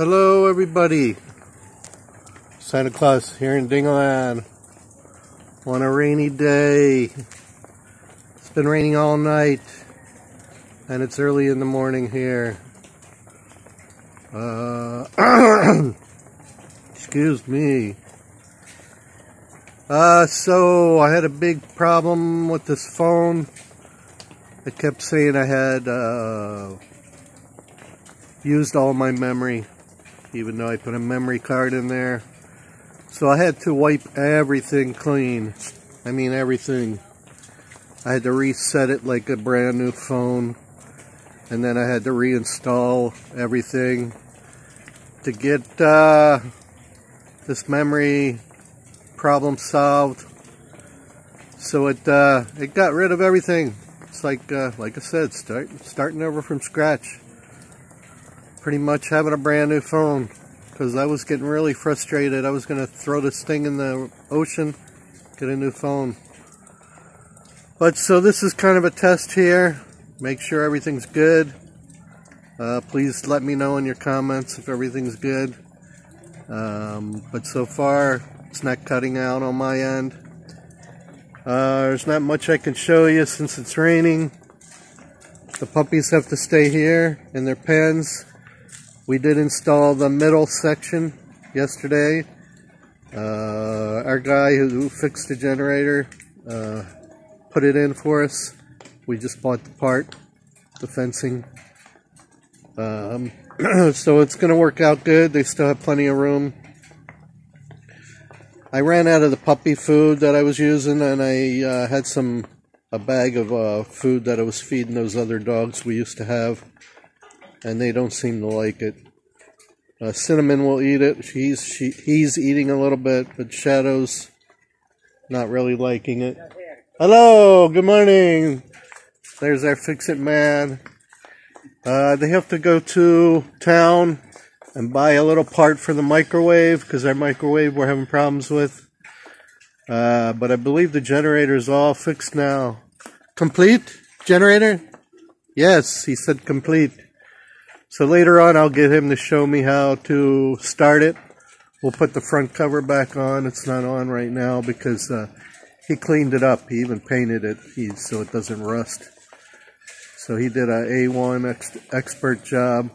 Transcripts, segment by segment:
Hello, everybody. Santa Claus here in Dingalan on a rainy day. It's been raining all night, and it's early in the morning here. Uh, excuse me. Uh, so I had a big problem with this phone. It kept saying I had uh, used all my memory, even though I put a memory card in there. So I had to wipe everything clean. I mean everything. I had to reset it like a brand new phone. And then I had to reinstall everything to get uh, this memory problem solved. So it uh, it got rid of everything. It's like uh, like I said, start starting over from scratch. Pretty much having a brand new phone because I was getting really frustrated. I was going to throw this thing in the ocean, get a new phone. But so this is kind of a test here. Make sure everything's good. Uh, please let me know in your comments if everything's good. Um, but so far, it's not cutting out on my end. Uh, there's not much I can show you since it's raining. The puppies have to stay here in their pens. We did install the middle section yesterday. Uh, our guy who fixed the generator uh, put it in for us. We just bought the part, the fencing. Um, so it's going to work out good. They still have plenty of room. I ran out of the puppy food that I was using, and I uh, had some a bag of uh, food that I was feeding those other dogs we used to have, and they don't seem to like it. Uh, Cinnamon will eat it. She's she, he's eating a little bit, but Shadow's not really liking it. Hello, good morning. There's our fix-it man. Uh, they have to go to town and buy a little part for the microwave because our microwave we're having problems with. Uh, but I believe the generator is all fixed now. Complete? Generator? Yes, he said complete. So later on I'll get him to show me how to start it. We'll put the front cover back on. It's not on right now because uh, he cleaned it up. He even painted it so it doesn't rust. So he did a A1 ex expert job.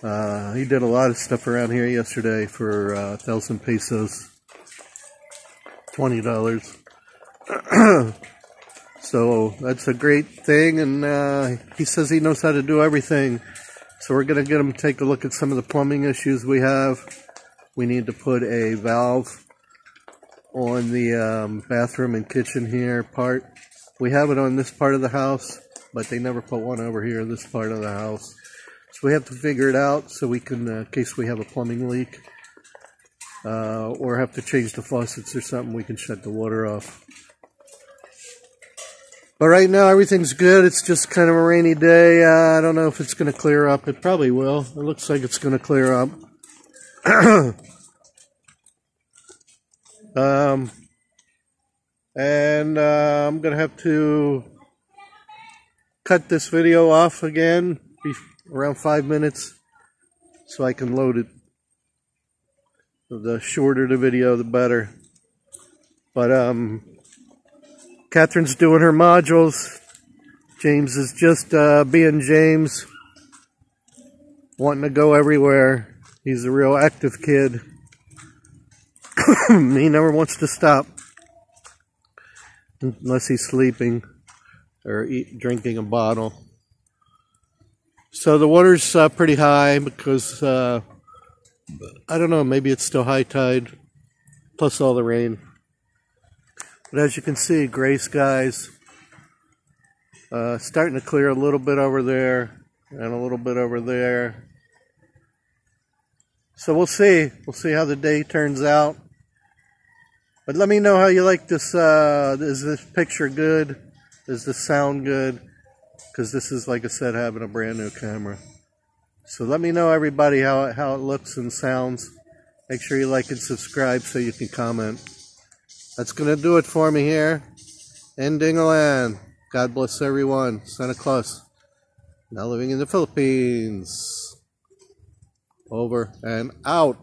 Uh, he did a lot of stuff around here yesterday for uh, a thousand pesos, twenty dollars. so that's a great thing, and uh, he says he knows how to do everything. So we're gonna get him to take a look at some of the plumbing issues we have. We need to put a valve on the um, bathroom and kitchen here part. We have it on this part of the house, but they never put one over here, this part of the house. So we have to figure it out so we can, uh, in case we have a plumbing leak, uh, or have to change the faucets or something, we can shut the water off. But right now everything's good. It's just kind of a rainy day. Uh, I don't know if it's going to clear up. It probably will. It looks like it's going to clear up. um, and uh, I'm going to have to cut this video off again around five minutes so I can load it. The shorter the video, the better. But, um, Catherine's doing her modules. James is just uh, being James, wanting to go everywhere. He's a real active kid. he never wants to stop unless he's sleeping or eat, drinking a bottle. So the water's uh, pretty high because, uh, I don't know, maybe it's still high tide, plus all the rain. But as you can see, gray skies, uh, starting to clear a little bit over there and a little bit over there. So we'll see. We'll see how the day turns out. But let me know how you like this. Uh, is this picture good? Is the sound good? because this is, like I said, having a brand new camera. So let me know, everybody, how it, how it looks and sounds. Make sure you like and subscribe so you can comment. That's going to do it for me here in Dingalan. God bless everyone. Santa Claus. Now living in the Philippines. Over and out.